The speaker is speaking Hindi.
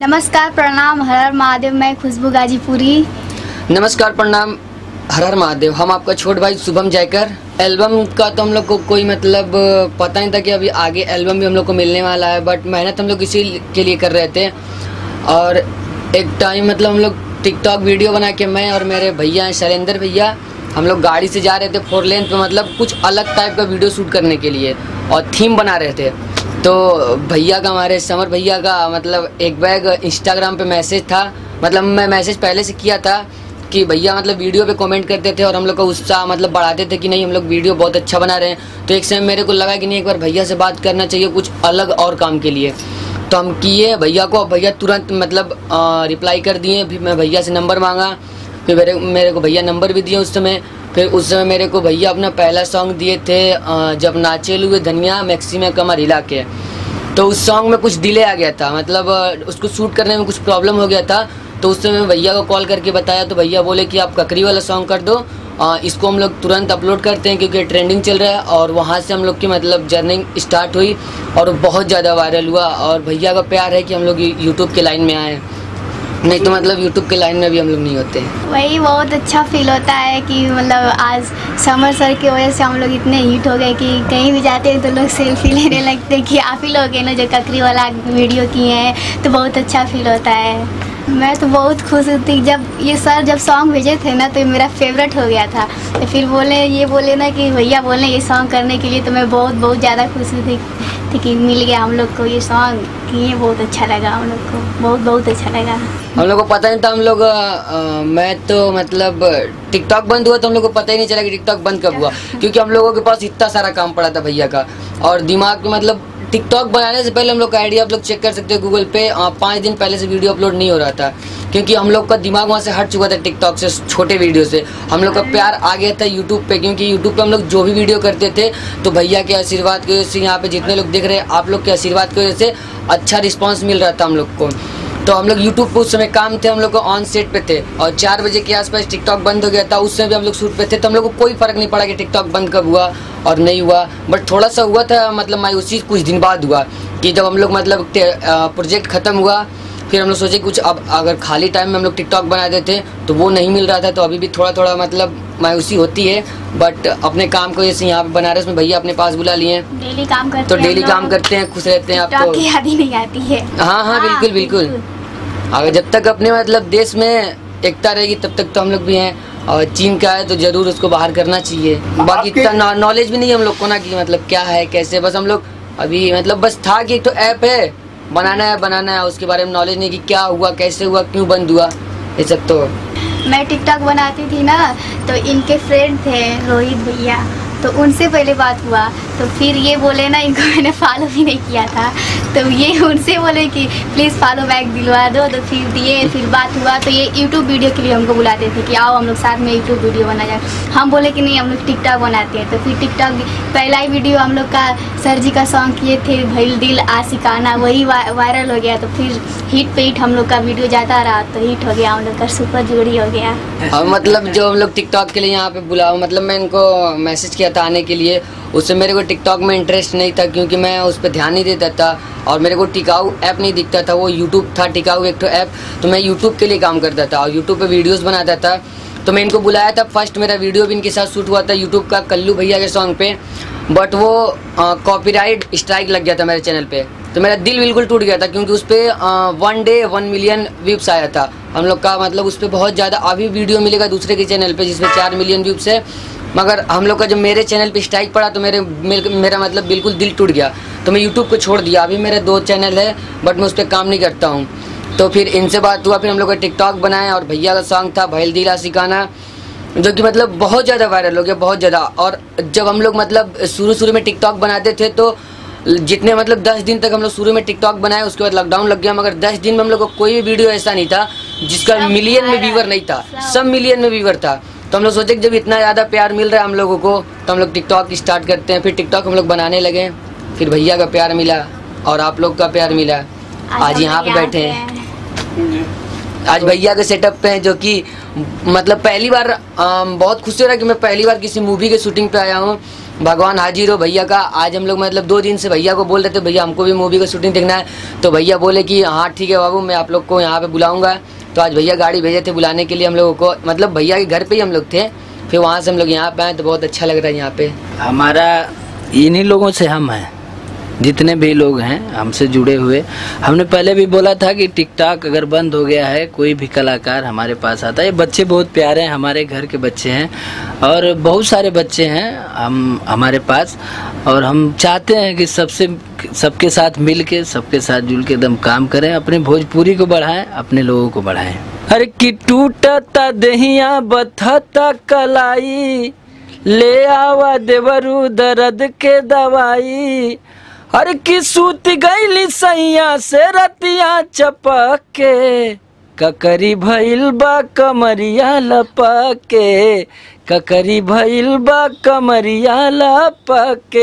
नमस्कार, प्रणाम हर हर महादेव, मैं खुशबू गाजीपुरी। नमस्कार, प्रणाम हर हर महादेव। हम आपका छोट भाई शुभम जयकर। एल्बम का तो हम लोग को कोई मतलब पता नहीं था कि अभी आगे एल्बम भी हम लोग को मिलने वाला है बट मेहनत हम लोग इसी के लिए कर रहे थे। और एक टाइम मतलब हम लोग टिकटॉक वीडियो बना के मैं और मेरे भैया हैं, शैलेंद्र भैया, हम लोग गाड़ी से जा रहे थे फोर लेन पे मतलब कुछ अलग टाइप का वीडियो शूट करने के लिए और थीम बना रहे थे। तो भैया का हमारे, समर भैया का मतलब एक बैग इंस्टाग्राम पे मैसेज था। मतलब मैं मैसेज पहले से किया था कि भैया मतलब वीडियो पे कमेंट करते थे और हम लोग का उत्साह मतलब बढ़ाते थे कि नहीं, हम लोग वीडियो बहुत अच्छा बना रहे हैं। तो एक समय मेरे को लगा कि नहीं, एक बार भैया से बात करना चाहिए कुछ अलग और काम के लिए। तो हम किए भैया को, भैया तुरंत मतलब रिप्लाई कर दिए। फिर मैं भैया से नंबर मांगा। फिर मेरे मेरे को भैया नंबर भी दिए उस समय। फिर उस समय मेरे को भैया अपना पहला सॉन्ग दिए थे जब नाचेल हुए धनिया मैक्सी में कमर हिला के तो उस सॉन्ग में कुछ डिले आ गया था मतलब उसको शूट करने में कुछ प्रॉब्लम हो गया था। तो उस समय भैया को कॉल करके बताया तो भैया बोले कि आप ककरी वाला सॉन्ग कर दो आ, इसको हम लोग तुरंत अपलोड करते हैं क्योंकि ट्रेंडिंग चल रहा है और वहाँ से हम लोग की मतलब जर्निंग स्टार्ट हुई और बहुत ज़्यादा वायरल हुआ। और भैया का प्यार है कि हम लोग यूट्यूब के लाइन में आए। नहीं तो मतलब यूट्यूब के लाइन में भी हम लोग नहीं होते वही बहुत अच्छा फील होता है कि मतलब आज समर सर की वजह से हम लोग इतने हिट हो गए कि कहीं भी जाते हैं तो लोग सेल्फी लेने लगते हैं कि आप ही लोग हैं ना जो ककरी वाला वीडियो किए हैं तो बहुत अच्छा फील होता है। मैं तो बहुत खुश थी जब ये सर जब सॉन्ग भेजे थे ना तो मेरा फेवरेट हो गया था। तो फिर बोले ये बोले ना कि भैया बोले ये सॉन्ग करने के लिए तो मैं बहुत बहुत ज़्यादा खुश हुई थी। कि मिल गया हम लोग को ये सॉन्ग किए बहुत अच्छा लगा हम लोग को बहुत बहुत अच्छा लगा। हम लोग को पता नहीं था हम लोग मैं तो मतलब टिकटॉक बंद हुआ तो हम लोग को पता ही नहीं चला कि टिकटॉक बंद कब हुआ। क्योंकि हम लोगों के पास इतना सारा काम पड़ा था भैया का। और दिमाग में मतलब टिकटॉक बनाने से पहले हम लोग का आइडिया आप लोग चेक कर सकते हो गूगल पे। पाँच दिन पहले से वीडियो अपलोड नहीं हो रहा था क्योंकि हम लोग का दिमाग वहाँ से हट चुका था टिकटॉक से छोटे वीडियो से। हम लोग का प्यार आ गया था यूट्यूब पे क्योंकि यूट्यूब पे हम लोग जो भी वीडियो करते थे तो भैया के आशीर्वाद की वजह से यहाँ पे जितने लोग देख रहे हैं आप लोग के आशीर्वाद की वजह से अच्छा रिस्पॉन्स मिल रहा था हम लोग को। तो हम लोग यूट्यूब पे उस समय काम थे, हम लोग ऑन सेट पे थे। और चार बजे के आसपास टिकटॉक बंद हो गया था, उस समय भी हम लोग शूट पे थे तो हम लोग को कोई फ़र्क नहीं पड़ा कि टिकटॉक बंद कब हुआ और नहीं हुआ। बट थोड़ा सा हुआ था मतलब मायूसी कुछ दिन बाद हुआ कि जब हम लोग मतलब प्रोजेक्ट ख़त्म हुआ, फिर हम लोग सोचे कुछ अब अगर खाली टाइम में हम लोग टिकटॉक बनाते थे तो वो नहीं मिल रहा था तो अभी भी थोड़ा थोड़ा मतलब मायूसी होती है बट अपने काम को जैसे यहाँ पे बनारस में भैया अपने पास बुला लिए डेली काम करते तो डेली काम करते हैं खुश रहते हैं आपको। याद ही नहीं आती है। हाँ हाँ बिल्कुल बिल्कुल। अगर जब तक अपने मतलब देश में एकता रहेगी तब तक तो हम लोग भी हैं। और चीन का है तो ज़रूर उसको बाहर करना चाहिए। बाकी इतना नॉलेज भी नहीं हम लोग को ना कि मतलब क्या है कैसे बस हम लोग अभी मतलब बस था कि एक तो ऐप है बनाना है बनाना है। उसके बारे में नॉलेज नहीं कि क्या हुआ कैसे हुआ क्यों बंद हुआ ये सब तो। मैं टिकटॉक बनाती थी ना तो इनके फ्रेंड थे रोहित भैया तो उनसे पहले बात हुआ। तो फिर ये बोले ना, इनको मैंने फॉलो भी नहीं किया था। तो ये उनसे बोले कि प्लीज़ फॉलो बैक दिलवा दो। तो फिर दिए, फिर बात हुआ। तो ये यूट्यूब वीडियो के लिए हमको बुलाते थे कि आओ हम लोग साथ में यूट्यूब वीडियो बना जाए हम बोले कि नहीं, हम लोग टिकटॉक बनाते हैं। तो फिर टिकटॉक पहला ही वीडियो हम लोग का सर जी का सॉन्ग किए थे, भैल दिल आशिकाना, वही वायरल हो गया। तो फिर हिट पे हिट हम लोग का वीडियो जाता रहा। तो हिट हो गया, हम लोग का सुपर जोड़ी हो गया। और मतलब जो हम लोग टिकटॉक के लिए यहाँ पे बुलाओ मतलब मैं इनको मैसेज किया था आने के लिए उससे मेरे को टिकटॉक में इंटरेस्ट नहीं था क्योंकि मैं उस पर ध्यान नहीं देता था और मेरे को टिकाऊ ऐप नहीं दिखता था, वो यूट्यूब था टिकाऊ एक तो ऐप तो मैं यूट्यूब के लिए काम करता था और यूट्यूब पर वीडियोज़ बनाता था। तो मैं इनको बुलाया था फ़र्स्ट मेरा वीडियो भी इनके साथ शूट हुआ था यूट्यूब का कल्लू भैया के सॉन्ग पे बट वो कॉपीराइट स्ट्राइक लग गया था मेरे चैनल पे। तो मेरा दिल बिल्कुल टूट गया था क्योंकि उस पर one day one million views आया था। हम लोग का मतलब उस पर बहुत ज़्यादा अभी वीडियो मिलेगा दूसरे के चैनल पे जिसमें चार मिलियन व्यूप्स है। मगर हम लोग का जब मेरे चैनल पे स्ट्राइक पड़ा तो मेरे मेरा मतलब बिल्कुल दिल टूट गया। तो मैं यूट्यूब को छोड़ दिया। अभी मेरे दो चैनल है बट मैं उस पर काम नहीं करता हूँ। तो फिर इनसे बात हुआ फिर हम लोग का टिकटॉक बनाए और भैया का सॉन्ग था भैल दिला सिखाना जो कि मतलब बहुत ज़्यादा वायरल हो गया बहुत ज़्यादा। और जब हम लोग मतलब शुरू शुरू में टिकटॉक बनाते थे तो जितने मतलब दस दिन तक हम लोग शुरू में टिकटॉक बनाए उसके बाद लॉकडाउन लग गया। मगर दस दिन में हम लोग को कोई भी वीडियो ऐसा नहीं था जिसका मिलियन में व्यूवर नहीं था। सब। मिलियन में व्यूवर था। तो हम लोग सोचे कि जब इतना ज़्यादा प्यार मिल रहा है हम लोगों को तो हम लोग टिकटॉक स्टार्ट करते हैं। फिर टिकटॉक हम लोग बनाने लगे। फिर भैया का प्यार मिला और आप लोग का प्यार मिला। आज यहाँ पे बैठे हैं। आज भैया के सेटअप पे हैं जो कि मतलब पहली बार अम, बहुत खुशी हो रहा है कि मैं पहली बार किसी मूवी के शूटिंग पे आया हूँ। भगवान हाजिर हो भैया का। आज हम लोग मतलब दो दिन से भैया को बोल रहे थे भैया हमको भी मूवी का शूटिंग देखना है। तो भैया बोले कि हाँ ठीक है बाबू मैं आप लोग को यहाँ पे बुलाऊँगा। तो आज भैया गाड़ी भेजे थे बुलाने के लिए हम लोगों को। मतलब भैया के घर पे ही हम लोग थे। फिर वहाँ से हम लोग यहाँ पे आए तो बहुत अच्छा लग रहा है यहाँ पे। हमारा इन्हीं लोगों से हम हैं। जितने भी लोग हैं, हमसे जुड़े हुए। हमने पहले भी बोला था कि टिकटॉक अगर बंद हो गया है, कोई भी कलाकार हमारे पास आता है। ये बच्चे बहुत प्यारे हैं, हमारे घर के बच्चे हैं और बहुत सारे बच्चे हैं हम, हमारे पास। और हम चाहते हैं कि सबसे, सबके साथ मिल के सबके साथ जुल के एकदम काम करें, अपने भोजपुरी को बढ़ाएँ, अपने लोगों को बढ़ाएँ। अरे कि टूटता दहिया, बथता कलाई, ले आवा देवरू दर्द के दवाई अरे की सूत गईली सैया से रतिया चपके, ककरी भइल बा कमरिया लपके, ककरी भइल बा कमरिया लपक।